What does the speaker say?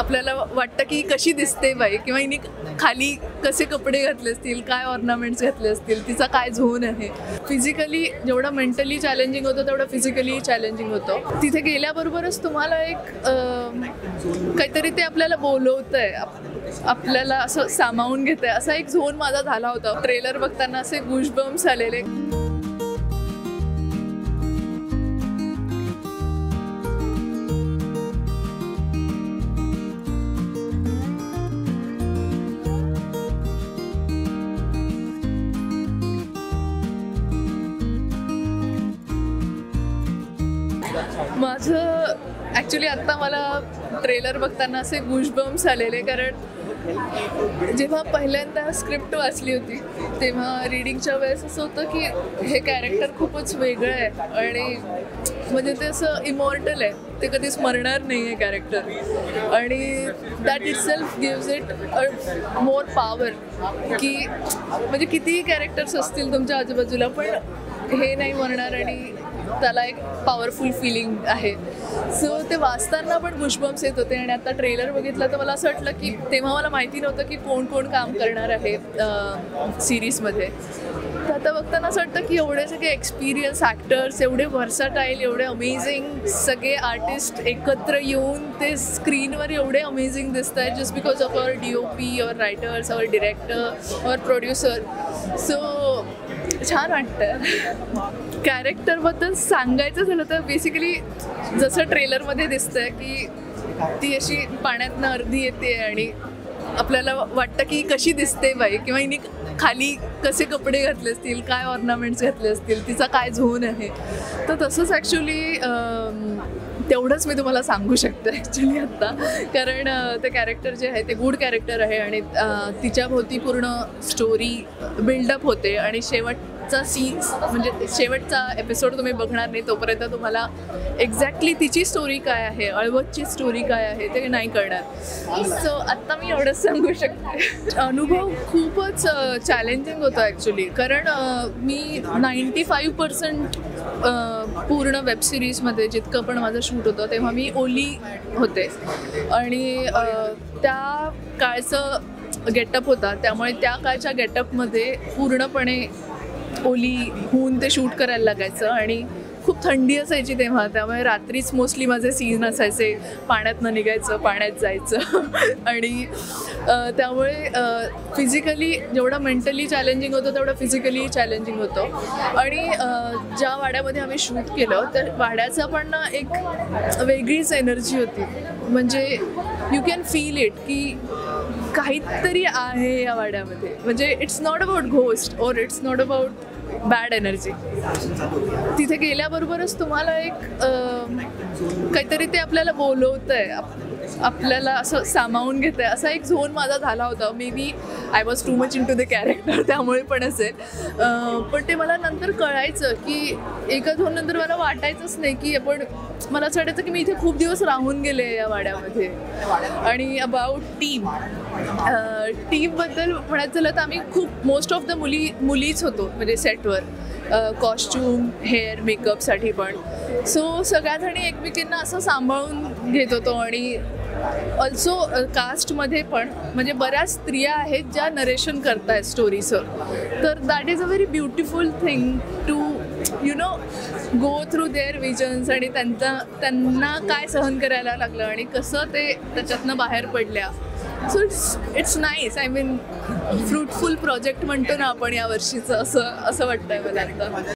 आपल्याला वाटतं की कशी दिसते बाई? किंवा हिने खाली कसे कपडे घातले असतील? काय ऑर्नामेंट्स घातले असतील? तिचा काय झोन आहे? फिजिकली जेवढं मेंटली चॅलेंजिंग होतं तेवढं फिजिकली चॅलेंजिंग होतं. तिथे गेल्याबरोबरच तुम्हाला एक काहीतरी ते आपल्याला बोलवतं आहे आपल्याला असं सामावून घेत आहे असा एक झोन माझा झाला होता. ट्रेलर बघताना असे गुशबम्स आलेले. माझं ॲक्च्युली आत्ता मला ट्रेलर बघताना असे गुशबम्स आलेले कारण जेव्हा पहिल्यांदा स्क्रिप्ट वाचली होती तेव्हा रिडिंगच्या वेळेस असं होतं की हे कॅरेक्टर खूपच वेगळं आहे आणि म्हणजे ते असं इमॉर्टल आहे. ते कधीच मरणार नाही आहे कॅरेक्टर आणि that itself gives it a more power की म्हणजे कितीही कॅरेक्टर्स असतील तुमच्या आजूबाजूला पण हे नाही मरणार आणि त्याला एक पॉवरफुल फिलिंग आहे. सो ते वाचताना पण गुशबम्स येत होते आणि आता ट्रेलर बघितलं तर मला असं वाटलं की तेव्हा मला माहिती नव्हतं की कोण कोण काम करणार आहे सिरीजमध्ये तर आता बघताना असं वाटतं की एवढे सगळे एक्सपिरियन्स ॲक्टर्स एवढे व्हर्साटाईल एवढे अमेझिंग सगळे आर्टिस्ट एकत्र येऊन ते स्क्रीनवर एवढे अमेझिंग दिसत आहेत just because of our D O P our writers our director our producer so छान वाटतं. कॅरेक्टरबद्दल सांगायचं झालं तर बेसिकली जसं ट्रेलरमध्ये दिसतंय की ती अशी पाण्यातनं अर्धी येते आणि आपल्याला वाटतं की कशी दिसते बाई किंवा हिने खाली कसे कपडे घातले असतील काय ऑर्नामेंट्स घातले असतील तिचा काय झोन आहे. तर तसंच ॲक्च्युली तेवढंच मी तुम्हाला सांगू शकते ॲक्च्युली आत्ता. कारण ते कॅरेक्टर जे आहे ते गुड कॅरेक्टर आहे आणि अं, तिच्याभोवती पूर्ण स्टोरी बिल्डअप होते आणि शेवटचा सीन्स म्हणजे शेवटचा एपिसोड तुम्ही बघणार नाही तोपर्यंत तुम्हाला एक्झॅक्टली तिची स्टोरी काय आहे अळवतची स्टोरी काय आहे ते नाही कळणार. सो आत्ता मी एवढंच सांगू शकते. अनुभव खूपच चॅलेंजिंग होता ॲक्च्युली कारण मी नाईंटी फाईव्ह पर्सेंट पूर्ण वेब सिरीजमध्ये जितकं पण माझं शूट होतं तेव्हा मी ओली होते. आणि त्या काळचं गेटअप होता त्यामुळे त्या काळच्या गेटअपमध्ये पूर्णपणे ओली होऊन ते शूट करायला लागायचं. आणि खूप थंडी असायची तेव्हा त्यामुळे रात्रीच मोस्टली माझे सीन असायचे. पाण्यातनं निघायचं पाण्यात जायचं. आणि त्यामुळे फिजिकली जेवढं मेंटली चॅलेंजिंग होतं तेवढं फिजिकली चॅलेंजिंग होतं. आणि ज्या वाड्यामध्ये आम्ही शूट केलं तर वाड्याचा पण ना एक वेगळीच एनर्जी होती. म्हणजे यू कॅन फील इट की काहीतरी आहे या वाड्यामध्ये. म्हणजे इट्स नॉट अबाउट घोस्ट और it's not about bad energy तिथे गेल्याबरोबरच तुम्हाला एक काहीतरी ते आपल्याला बोलवतं आहे आपल्याला असं सामावून घेत आहे असा एक झोन माझा झाला होता. Maybe I was too much into the character त्यामुळे पण असेल. पण ते मला नंतर कळायचं की एका झोन नंतर मला वाटायचंच नाही की आपण मला असं वाटायचं की मी इथे खूप दिवस राहून गेले या वाड्यामध्ये. आणि अबाउट टीम टीमबद्दल म्हणायचं झालं तर आम्ही खूप मोस्ट ऑफ द मुली मुलीच होतो म्हणजे सेटवर कॉस्ट्यूम हेअर मेकअपसाठी पण. सो सगळ्याजणी एकमेकींना असं सांभाळून घेत होतो आणि ऑल्सो कास्टमध्ये पण म्हणजे बऱ्याच स्त्रिया आहेत ज्या नरेशन करत आहेत स्टोरीचं तर that is a very beautiful thing to you know go through their visions आणि त्यांचा त्यांना काय सहन करायला लागलं आणि कसं ते त्याच्यातनं बाहेर पडल्या. So it's it's nice I mean fruitful project म्हणतो ना आपण या वर्षीचं असं असं वाटतंय मला आता.